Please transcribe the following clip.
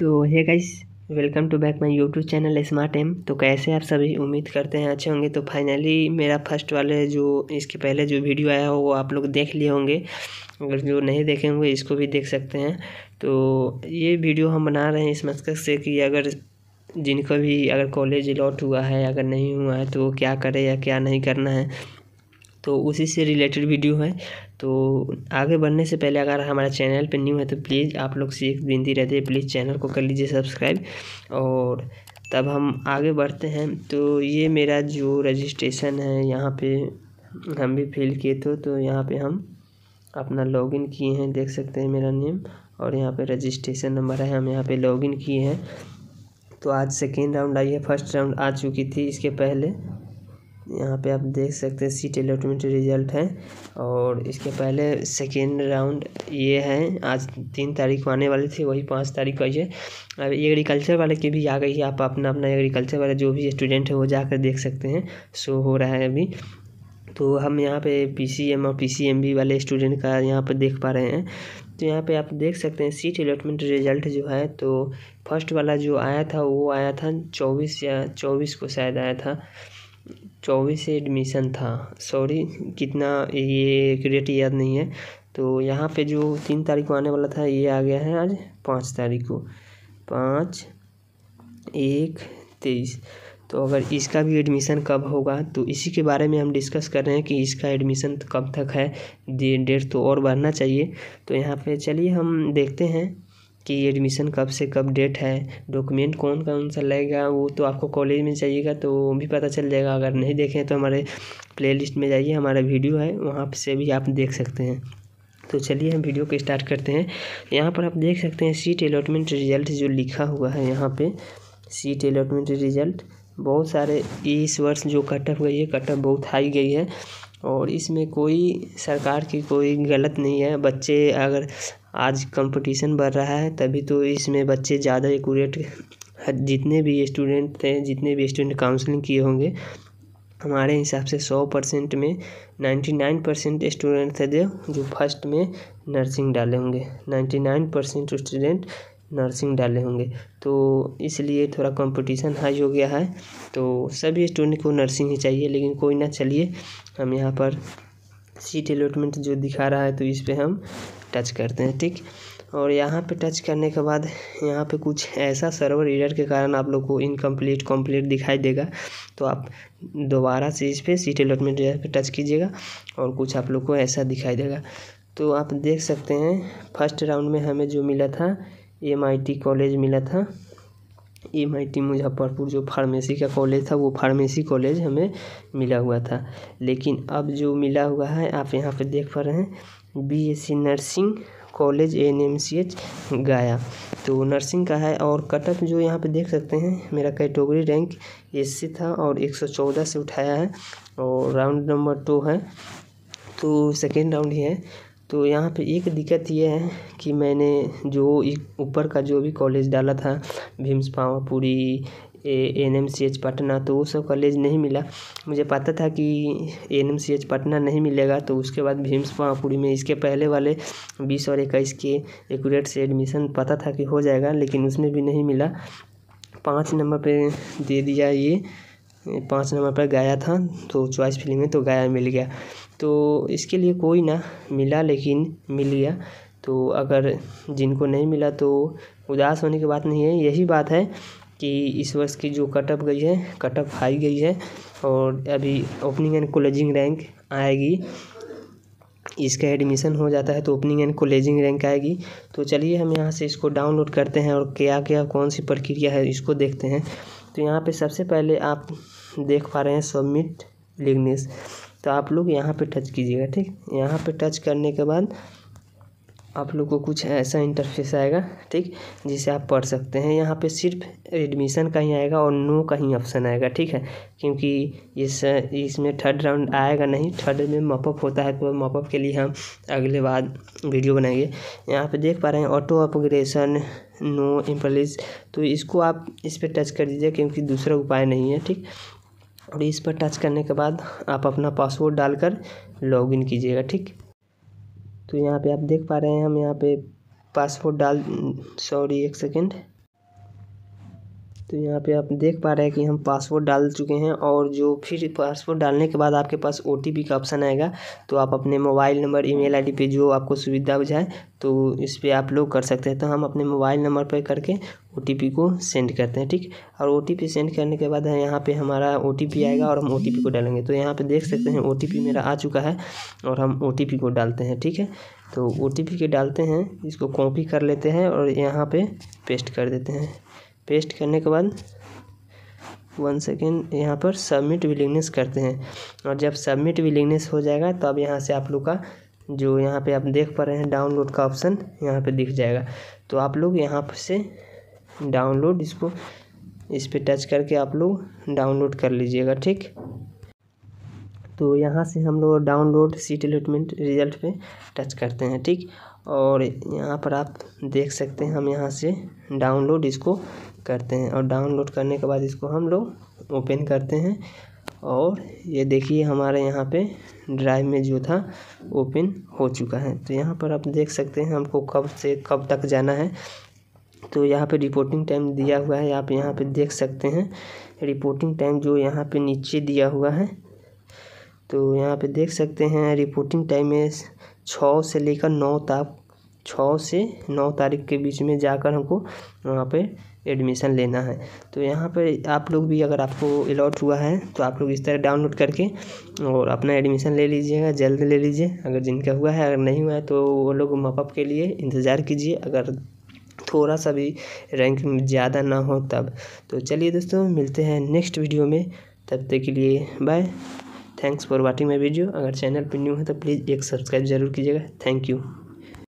तो hey guys welcome to back my YouTube channel smart M तो कैसे आप सभी उम्मीद करते हैं, अच्छे होंगे? तो फाइनली मेरा फ़र्स्ट वाले जो, इसके पहले जो वीडियो आया हो, वो आप लोग देख लिए होंगे। अगर जो नहीं देखे होंगे, इसको भी देख सकते हैं। तो ये वीडियो हम बना रहे हैं इस मकसद से कि अगर जिनको भी, अगर कॉलेज अलॉट हुआ है, अगर नहीं हुआ है तो क्या करें या क्या नहीं करना है। तो उसी से रिलेटेड वीडियो है। तो आगे बढ़ने से पहले अगर हमारा चैनल पर न्यू है तो प्लीज़ आप लोग से एक विनती रहती है, प्लीज़ चैनल को कर लीजिए सब्सक्राइब। और तब हम आगे बढ़ते हैं। तो ये मेरा जो रजिस्ट्रेशन है, यहाँ पे हम भी फिल किए थे तो यहाँ पे हम अपना लॉगिन किए हैं, देख सकते हैं मेरा नेम। और यहाँ पे रजिस्ट्रेशन नंबर है, हम यहाँ पे लॉगिन किए हैं। तो आज सेकेंड राउंड आई है, फ़र्स्ट राउंड आ चुकी थी इसके पहले। यहाँ पे आप देख सकते हैं सीट अलॉटमेंट रिज़ल्ट है। और इसके पहले सेकेंड राउंड ये है। आज तीन तारीख को आने वाली थी, वही पाँच तारीख को है। अब एग्रीकल्चर वाले की भी आ गई है आप अपना अपना एग्रीकल्चर वाले जो भी स्टूडेंट है, वो जाकर देख सकते हैं। शो हो रहा है अभी। तो हम यहाँ पे पी सी एम और पी सी एम बी वाले स्टूडेंट का यहाँ पर देख पा रहे हैं। तो यहाँ पे आप देख सकते हैं सीट अलॉटमेंट रिज़ल्ट जो है तो फ़र्स्ट वाला जो आया था, वो आया था चौबीस या चौबीस को शायद आया था। चौबीस एडमिशन था। सॉरी, कितना ये एक्यूरेट याद नहीं है। तो यहाँ पे जो तीन तारीख को आने वाला था, ये आ गया है आज, पाँच तारीख को। पाँच, एक, तेईस। तो अगर इसका भी एडमिशन कब होगा तो इसी के बारे में हम डिस्कस कर रहे हैं कि इसका एडमिशन कब तक है। डेट तो और बढ़ना चाहिए। तो यहाँ पे चलिए हम देखते हैं। कि एडमिशन कब से कब डेट है डॉक्यूमेंट कौन कौन सा लगेगा, वो तो आपको कॉलेज में चाहिएगा तो वो भी पता चल जाएगा। अगर नहीं देखें तो हमारे प्लेलिस्ट में जाइए, हमारा वीडियो है, वहाँ से भी आप देख सकते हैं। तो चलिए हम वीडियो को स्टार्ट करते हैं। यहाँ पर आप देख सकते हैं सीट अलॉटमेंट रिज़ल्ट जो लिखा हुआ है यहाँ पे। सीट अलॉटमेंट रिज़ल्ट बहुत सारे, इस वर्ष जो कटअप गई है कटअप बहुत हाई गई है। और इसमें कोई सरकार की कोई गलत नहीं है। बच्चे अगर आज कंपटीशन बढ़ रहा है, तभी तो इसमें बच्चे ज़्यादा एक्यूरेट जितने भी स्टूडेंट थे, जितने भी स्टूडेंट काउंसलिंग किए होंगे, हमारे हिसाब से सौ परसेंट में नाइन्टी नाइन परसेंट स्टूडेंट थे जो जो फ़र्स्ट में नर्सिंग डाले होंगे। Ninety nine percent student nursing डाले होंगे। तो इसलिए थोड़ा कंपटीशन हाई हो गया है। तो सभी स्टूडेंट को नर्सिंग ही चाहिए, लेकिन कोई ना चलिए। हम यहाँ पर सीट अलॉटमेंट जो दिखा रहा है तो इस पर हम टच करते हैं ठीक? और यहाँ पे टच करने के बाद यहाँ पे कुछ ऐसा सर्वर एरर के कारण आप लोग को इनकम्प्लीट कंप्लीट दिखाई देगा तो आप दोबारा से इस पर सीट अलॉटमेंट पे टच कीजिएगा और कुछ आप लोग को ऐसा दिखाई देगा। तो आप देख सकते हैं, फ़र्स्ट राउंड में हमें जो मिला था एमआईटी कॉलेज मिला था। एम आई टी मुजफ्फरपुर, जो फार्मेसी का कॉलेज था, वो फार्मेसी कॉलेज हमें मिला हुआ था। लेकिन अब जो मिला हुआ है, आप यहाँ पे देख पा रहे हैं B S C nursing college, N M C H, गया। तो नर्सिंग का है और कटअप जो यहाँ पे देख सकते हैं, मेरा कैटेगरी रैंक एस था और एक सौ चौदह से उठाया है और राउंड नंबर टू है। तो सेकेंड राउंड ही है। तो यहाँ पे एक दिक्कत ये है कि मैंने जो ऊपर का जो भी कॉलेज डाला था, BIMS, Pawapuri N M C H Patna तो वो सब कॉलेज नहीं मिला। मुझे पता था कि N M C H Patna नहीं मिलेगा तो उसके बाद भीम्स पावापुरी में इसके पहले वाले बीस और इक्कीस के एक्यूरेट से एडमिशन पता था कि हो जाएगा, लेकिन उसमें भी नहीं मिला। पाँच नंबर पे दे दिया ये, पाँच नंबर पर गया था तो चॉइस फ़िल्म में तो गया मिल गया। तो इसके लिए कोई ना मिला, लेकिन मिल गया। तो अगर जिनको नहीं मिला तो उदास होने की बात नहीं है, यही बात है कि इस वर्ष की जो कटअप गई है कटअप हाई गई है और अभी ओपनिंग एंड कॉलेजिंग रैंक आएगी। इसका एडमिशन हो जाता है तो ओपनिंग एंड कॉलेजिंग रैंक आएगी। तो चलिए हम यहाँ से इसको डाउनलोड करते हैं और क्या क्या, कौन सी प्रक्रिया है इसको देखते हैं। तो यहाँ पे सबसे पहले आप देख पा रहे हैं सबमिट लिगनेस तो आप लोग यहाँ पे टच कीजिएगा, ठीक? यहाँ पे टच करने के बाद आप लोग को कुछ ऐसा इंटरफेस आएगा, ठीक? जिसे आप पढ़ सकते हैं। यहाँ पे सिर्फ़ एडमिशन का ही आएगा और नो का ही ऑप्शन आएगा, ठीक है? क्योंकि इस इसमें थर्ड राउंड आएगा नहीं। थर्ड में मॉपअप होता है तो मॉपअप के लिए हम अगले बाद वीडियो बनाएँगे। यहाँ पे देख पा रहे हैं ऑटो अपग्रेशन नो इम्पलिस तो इसको आप इस पर टच कर दीजिए क्योंकि दूसरा उपाय नहीं है, ठीक? और इस पर टच करने के बाद आप अपना पासवर्ड डालकर लॉगिन कीजिएगा, ठीक? तो यहाँ पे आप देख पा रहे हैं, हम यहाँ पे पासपोर्ट डाल, सॉरी, एक सेकेंड। तो यहाँ पे आप देख पा रहे हैं कि हम पासवर्ड डाल चुके हैं और जो फिर पासवर्ड डालने के बाद आपके पास ओटीपी का ऑप्शन आएगा तो आप अपने मोबाइल नंबर ईमेल आईडी पे जो आपको सुविधा बुझाए तो इस पर आप लोग कर सकते हैं। तो हम अपने मोबाइल नंबर पर करके ओटीपी को सेंड करते हैं, ठीक? और ओटीपी सेंड करने के बाद यहाँ पे हमारा ओटीपी आएगा और हम ओटीपी को डालेंगे। तो यहाँ पे देख सकते हैं ओटीपी मेरा आ चुका है और हम ओटीपी को डालते हैं, ठीक है? तो ओटीपी के डालते हैं, इसको कॉपी कर लेते हैं और यहाँ पे पेस्ट कर देते हैं। पेस्ट करने के बाद वन सेकेंड यहाँ पर सबमिट विलिंगनेस करते हैं। और जब सबमिट विलिंगनेस हो जाएगा तो अब यहाँ से आप लोग का जो यहाँ पे आप देख पा रहे हैं डाउनलोड का ऑप्शन, यहाँ पे दिख जाएगा। तो आप लोग यहाँ से डाउनलोड इसको, इस पर टच करके आप लोग डाउनलोड कर लीजिएगा, ठीक? तो यहाँ से हम लोग डाउनलोड सीट अलॉटमेंट रिज़ल्ट पे टच करते हैं, ठीक? और यहाँ पर आप देख सकते हैं, हम यहाँ से डाउनलोड इसको करते हैं और डाउनलोड करने के बाद इसको हम लोग ओपन करते हैं। और ये देखिए हमारे यहाँ पे ड्राइव में जो था ओपन हो चुका है। तो यहाँ पर आप देख सकते हैं हमको कब से कब तक जाना है। तो यहाँ पे रिपोर्टिंग टाइम दिया हुआ है। आप यहाँ पे देख सकते हैं। रिपोर्टिंग टाइम जो यहाँ पे नीचे दिया हुआ है। तो यहाँ पे देख सकते हैं रिपोर्टिंग टाइम में छः से लेकर नौ तक छः से नौ तारीख के बीच में जाकर हमको वहाँ पे एडमिशन लेना है। तो यहाँ पर आप लोग भी अगर आपको अलॉट हुआ है तो आप लोग इस तरह डाउनलोड करके और अपना एडमिशन ले लीजिएगा, जल्द ले लीजिए। अगर जिनका हुआ है, अगर नहीं हुआ है तो वो लोग मपअप के लिए इंतज़ार कीजिए। अगर थोड़ा सा भी रैंक ज़्यादा ना हो तब। तो चलिए दोस्तों, मिलते हैं नेक्स्ट वीडियो में। तब तक के लिए bye. Thanks for watching my video. अगर चैनल पर न्यू है तो प्लीज़ एक सब्सक्राइब ज़रूर कीजिएगा। Thank you.